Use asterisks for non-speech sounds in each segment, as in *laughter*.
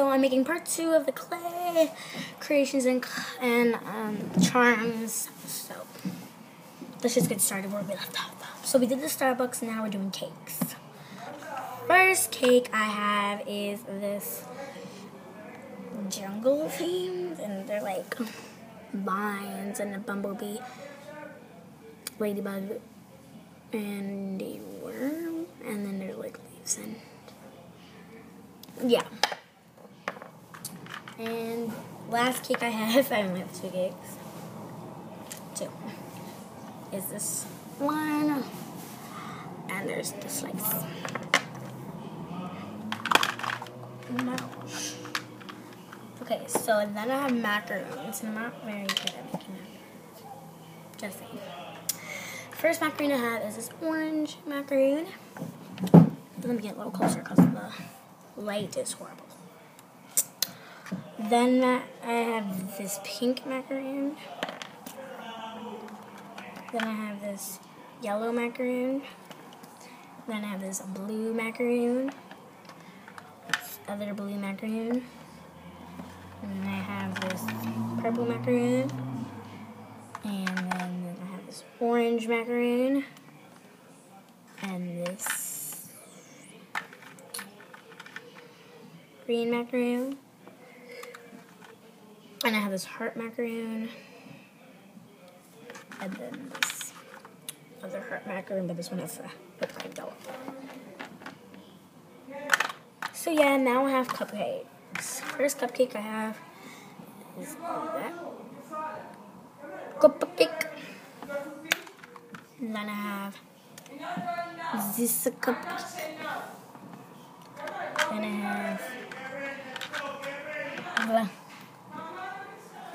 so I'm making part two of the clay creations and and um, charms. So let's just get started where we left off. So we did the Starbucks. Now we're doing cakes. First cake I have is this jungle themed, and they're like vines and a bumblebee, ladybug, and a worm, and then there's like leaves and yeah. And last cake I have, *laughs* I only have two cakes. Two. Is this one. And there's the slice. Mouse. Okay, so then I have macaroons. I'm not very good at making macaroons. Just saying. First macaroon I have is this orange macaroon. Let me get a little closer because the light is horrible. Then I have this pink macaroon. Then I have this yellow macaroon. Then I have this blue macaroon. This other blue macaroon. And then I have this purple macaroon. And then I have this orange macaroon. And this green macaroon. And I have this heart macaroon. And then this other heart macaroon, but this one has a whipped cream yellow. So yeah, now I have cupcakes. First cupcake I have is that cupcake. And then I have this cupcake. Then I have blah,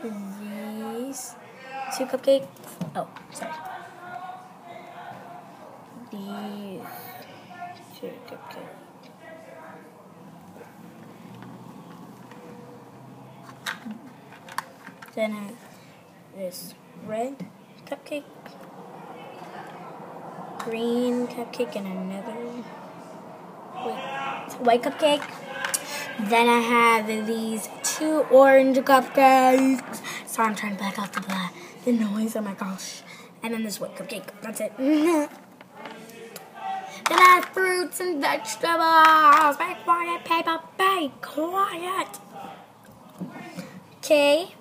these two cupcakes. Oh, sorry. These two cupcakes. Then this red cupcake, green cupcake, and another white, white cupcake. Then I have these two orange cupcakes. Sorry, I'm trying to back out the black, the noise. Oh my gosh! And then this white cupcake. That's it. *laughs* then I have fruits and vegetables. Be quiet, paper. Be quiet. Okay.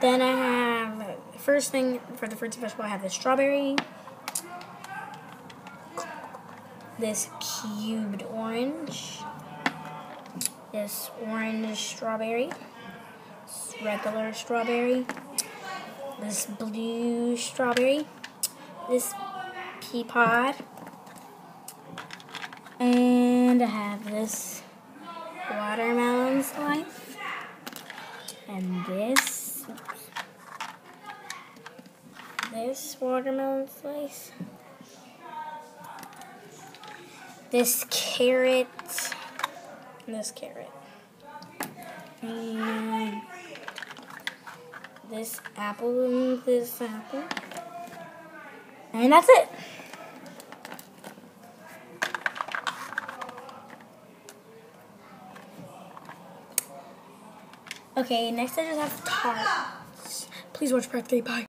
Then I have first thing for the fruits and vegetables. I have the strawberry, this cubed orange, this orange strawberry, this regular strawberry, this blue strawberry, this pea pod, and I have this watermelon slice, and this this watermelon slice, this carrot, this carrot, and this apple and this apple, and that's it. Okay, next I just have tarts. Please watch part three. Bye.